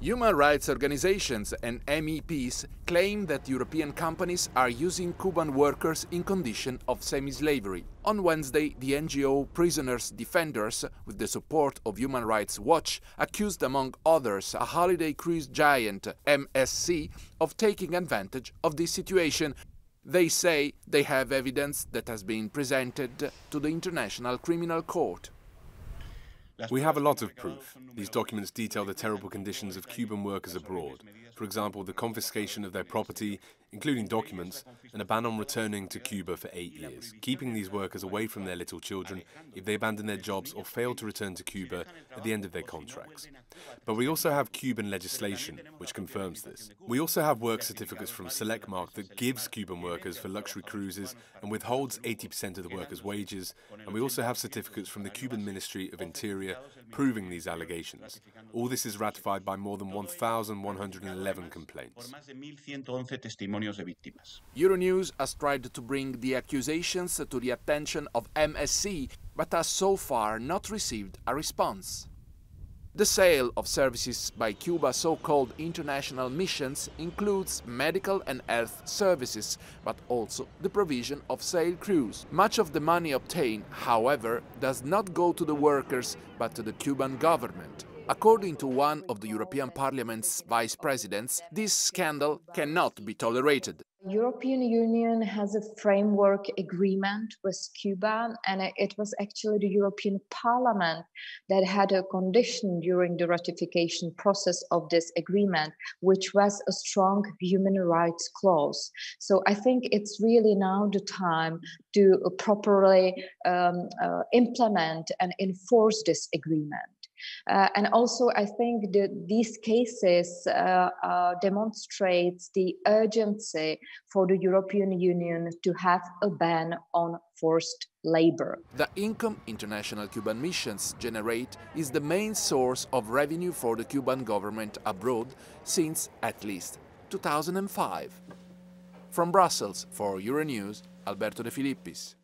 Human rights organizations and MEPs claim that European companies are using Cuban workers in condition of semi-slavery. On Wednesday, the NGO Prisoners Defenders, with the support of Human Rights Watch, accused among others a holiday cruise giant, MSC, of taking advantage of this situation. They say they have evidence that has been presented to the International Criminal Court. We have a lot of proof. These documents detail the terrible conditions of Cuban workers abroad. For example, the confiscation of their property, including documents, and a ban on returning to Cuba for eight years, keeping these workers away from their little children if they abandon their jobs or fail to return to Cuba at the end of their contracts. But we also have Cuban legislation which confirms this. We also have work certificates from Selecmark that gives Cuban workers for luxury cruises and withholds 80% of the workers' wages, and we also have certificates from the Cuban Ministry of Interior proving these allegations. All this is ratified by more than 1,111 complaints. Euronews has tried to bring the accusations to the attention of MSC, but has so far not received a response. The sale of services by Cuba's so-called international missions includes medical and health services, but also the provision of sail crews. Much of the money obtained, however, does not go to the workers, but to the Cuban government. According to one of the European Parliament's vice presidents, this scandal cannot be tolerated. European Union has a framework agreement with Cuba and it was actually the European Parliament that had a condition during the ratification process of this agreement which was a strong human rights clause. So I think it's really now the time to properly um, uh, implement and enforce this agreement. Uh, and also, I think that these cases uh, uh, demonstrates the urgency for the European Union to have a ban on forced labor. The income international Cuban missions generate is the main source of revenue for the Cuban government abroad since at least 2005. From Brussels for Euronews, Alberto De Filippis.